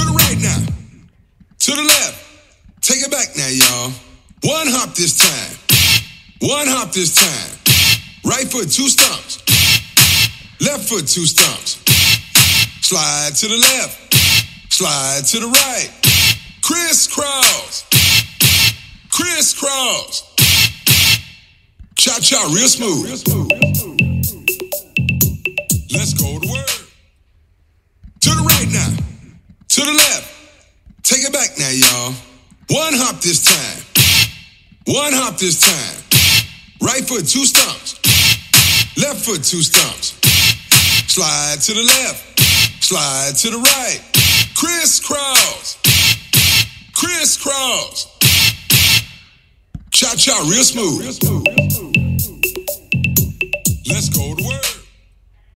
right now. To the left. Take it back now, y'all. One hop this time. One hop this time. Right foot, two stumps. Left foot, two stumps. Slide to the left. Slide to the right. Crisscross. Crisscross. Cha cha, real smooth. Let's go to work. To the right now. To the left. Take it back now, y'all. One hop this time. One hop this time. Right foot, two stumps. Left foot, two stumps. Slide to the left. Slide to the right. Crisscross. Crisscross. Cha cha, real smooth. Let's go to work.